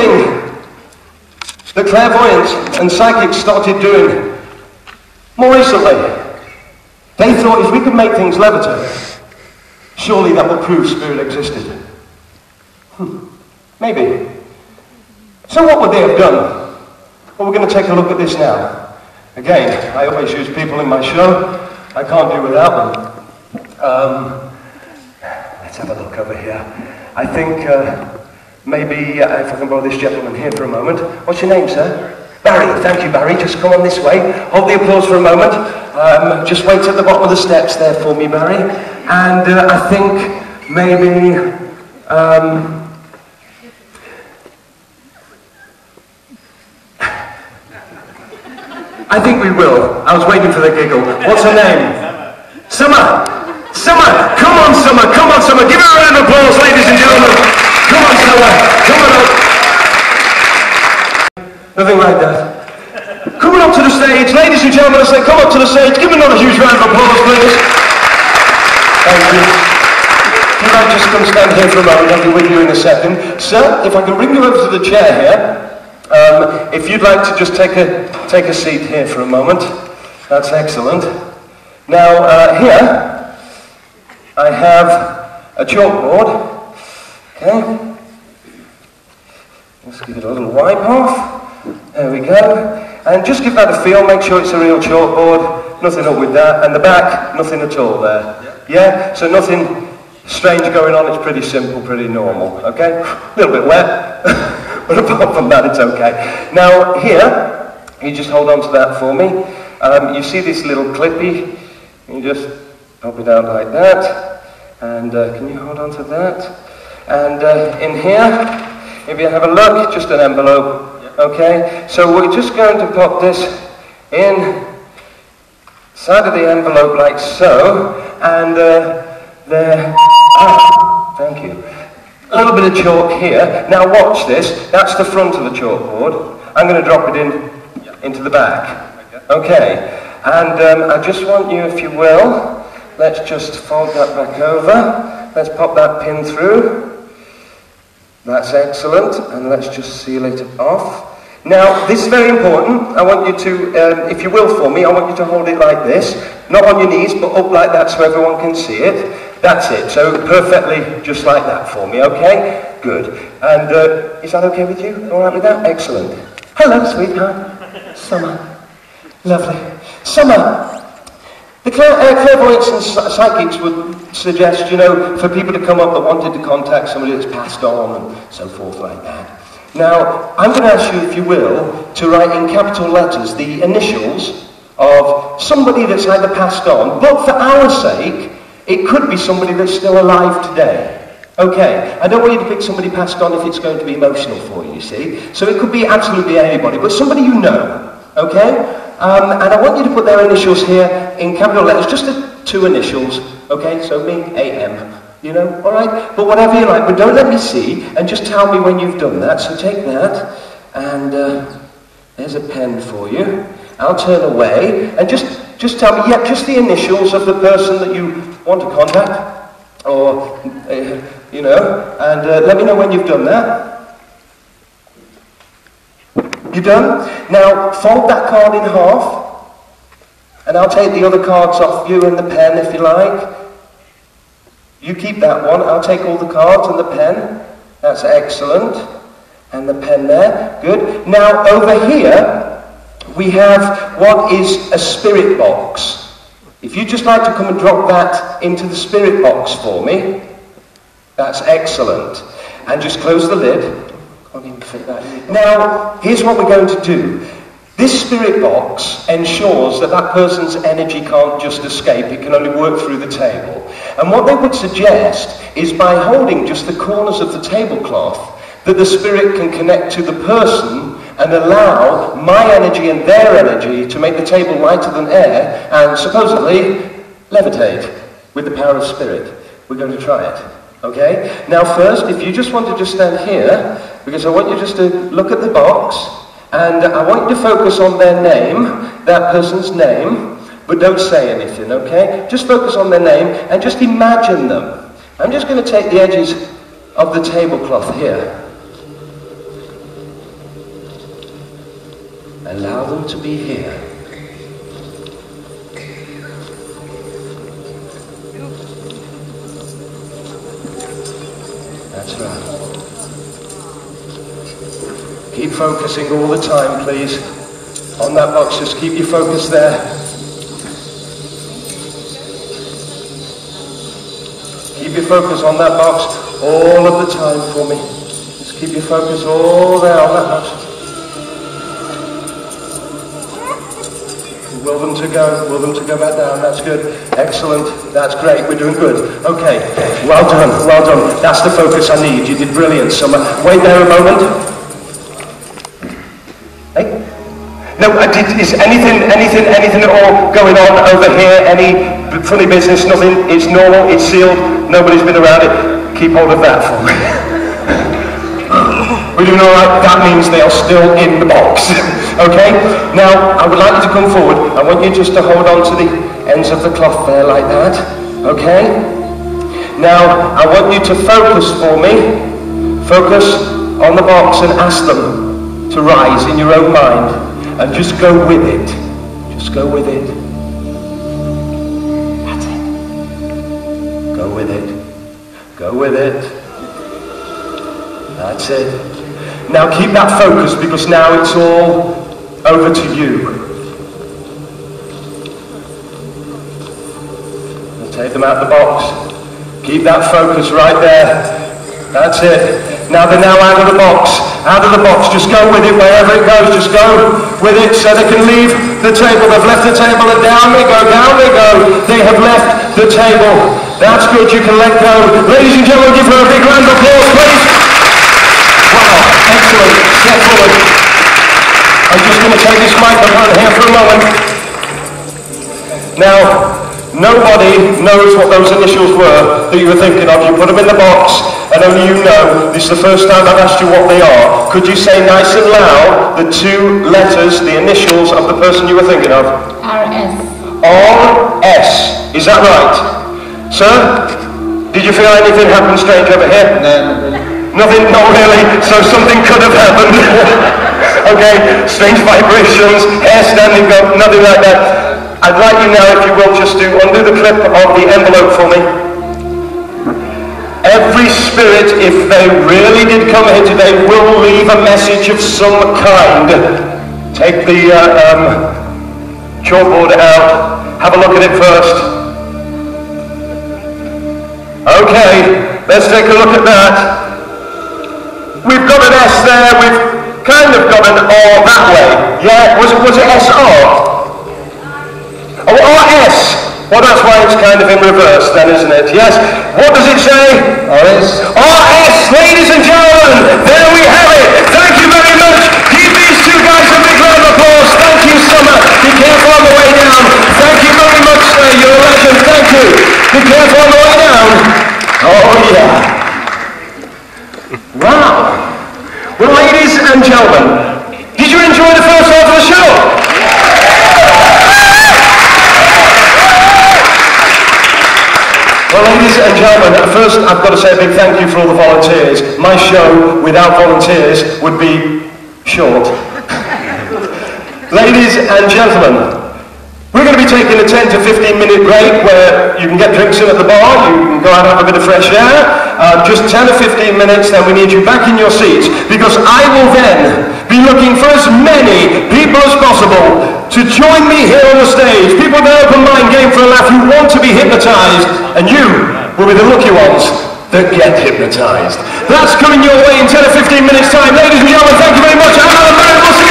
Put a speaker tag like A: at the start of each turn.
A: something that clairvoyants and psychics started doing more recently. They thought if we could make things levitate, surely that would prove spirit existed. Hmm. Maybe. So what would they have done? Well, we're going to take a look at this now. Again, I always use people in my show. I can't do without them. Um, let's have a look over here. I think uh, maybe uh, if I can borrow this gentleman here for a moment. What's your name, sir? Barry, thank you, Barry. Just come on this way. Hold the applause for a moment. Um, just wait at the bottom of the steps there for me, Barry. And uh, I think maybe. Um, I think we will. I was waiting for the giggle. What's her name? Summer. Summer. Come on, Summer. Come on, Summer. Give her a round of applause, ladies and gentlemen. Come on, Summer. Come on up. Nothing like that. Coming up to the stage, ladies and gentlemen, I say come up to the stage. Give another huge round of applause, please. Thank you. Can I just come stand here for a moment? I'll be with you in a second. Sir, if I can bring you over to the chair here. Um, if you'd like to just take a, take a seat here for a moment, that's excellent. Now, uh, here, I have a chalkboard. Okay. Let's give it a little wipe off. There we go. And just give that a feel, make sure it's a real chalkboard. Nothing up with that. And the back, nothing at all there. Yeah? So nothing strange going on. It's pretty simple, pretty normal. Okay? A little bit wet. But apart from that, it's okay. Now, here, you just hold on to that for me. Um, you see this little clippy? You just pop it out like that. And uh, can you hold on to that? And uh, in here, if you have a look, just an envelope. Okay? So we're just going to pop this in side of the envelope like so. And uh, there. Ah, thank you. A little bit of chalk here. Now watch this. That's the front of the chalkboard. I'm going to drop it in into the back. Okay. And um, I just want you, if you will, let's just fold that back over. Let's pop that pin through. That's excellent. And let's just seal it off. Now, this is very important. I want you to, um, if you will for me, I want you to hold it like this. Not on your knees, but up like that so everyone can see it. That's it. So perfectly just like that for me, okay? Good. And uh, is that okay with you? All right with that? Excellent. Hello, sweetheart. Summer. Lovely. Summer. The uh, clairvoyants and psychics would suggest, you know, for people to come up that wanted to contact somebody that's passed on and so forth like that. Now, I'm going to ask you, if you will, to write in capital letters the initials of somebody that's either passed on, but for our sake, it could be somebody that's still alive today. Okay, I don't want you to pick somebody passed on if it's going to be emotional for you, you see. So it could be absolutely anybody, but somebody you know. Okay? Um, and I want you to put their initials here in capital letters, just the two initials. Okay, so me, A-M. You know, all right? But whatever you like, but don't let me see, and just tell me when you've done that. So take that, and uh, there's a pen for you. I'll turn away, and just just tell me, yeah, just the initials of the person that you want to contact, or, uh, you know, and uh, let me know when you've done that. You done? Now, fold that card in half, and I'll take the other cards off you and the pen if you like. You keep that one, I'll take all the cards and the pen. That's excellent. And the pen there, good. Now, over here, we have what is a spirit box. If you'd just like to come and drop that into the spirit box for me, that's excellent. And just close the lid. Now, here's what we're going to do. This spirit box ensures that that person's energy can't just escape, it can only work through the table. And what they would suggest is by holding just the corners of the tablecloth, that the spirit can connect to the person and allow my energy and their energy to make the table lighter than air and supposedly levitate with the power of spirit. We're going to try it. Okay? Now first, if you just want to just stand here, because I want you just to look at the box, and I want you to focus on their name, that person's name, but don't say anything, okay? Just focus on their name and just imagine them. I'm just going to take the edges of the tablecloth here
B: Allow them to be here. That's right.
A: Keep focusing all the time, please. On that box, just keep your focus there. Keep your focus on that box all of the time for me. Just keep your focus all there on that box. Will them to go, will them to go back down, that's good. Excellent, that's great, we're doing good. Okay, well done, well done. That's the focus I need, you did brilliant, Summer. Wait there a moment. No, uh, did, is anything, anything, anything at all going on over here? Any funny business, nothing? It's normal, it's sealed, nobody's been around it. Keep hold of that for me. We're doing all right. That means they are still in the box. okay? Now, I would like you to come forward. I want you just to hold on to the ends of the cloth there like that. Okay? Now, I want you to focus for me. Focus on the box and ask them to rise in your own mind. And just go with it. Just go with it. That's it. Go with it. Go with it. That's it. Now keep that focus because now it's all over to you. take them out the box. Keep that focus right there. That's it. Now they're now out of the box. Out of the box. Just go with it wherever it goes. Just go with it so they can leave the table. They've left the table and down they go. Down they go. They have left the table. That's good. You can let go. Ladies and gentlemen, give her a big round of applause, please. Wow. Excellent. Step forward. I'm just going to take this microphone here for a moment. Now, nobody knows what those initials were that you were thinking of. You put them in the box, and only you know. This is the first time I've asked you what they are. Could you say nice and loud the two letters, the initials of the person you were thinking of?
C: RS.
A: R-S. Is that right? Sir, did you feel anything happen strange over here?
B: No,
A: Nothing, not really. So something could have happened. okay, strange vibrations, hair standing up, nothing like that. I'd like you now, if you will, just to undo the clip of the envelope for me. Every spirit, if they really did come here today, will leave a message of some kind. Take the uh, um, chalkboard out. Have a look at it first. Okay, let's take a look at that. We've got an S there, we've kind of got an R that way. Yeah, was it, was it SR? Oh, RS. Well, that's why it's kind of in reverse then, isn't it? Yes. What does it say?
B: RS.
A: RS, ladies and gentlemen. There we have it. Thank you very much. Give these two guys a big round of applause. Thank you, Summer. Be careful on the way down. Thank you very much, sir. You're a legend. Thank you. Be careful on the way down. Oh, yeah. Wow. Well, ladies and gentlemen, did you enjoy the show? Gentlemen, first I've got to say a big thank you for all the volunteers. My show without volunteers would be short. ladies and gentlemen, we're going to be taking a 10 to 15 minute break where you can get drinks in at the bar, you can go out and have a bit of fresh air. Uh, just 10 or 15 minutes, then we need you back in your seats because I will then be looking for as many people as possible to join me here on the stage. People with an open mind game for a laugh who want to be hypnotized and you will be the lucky ones that get hypnotised. That's coming your way in 10 or 15 minutes time. Ladies and gentlemen, thank you very much.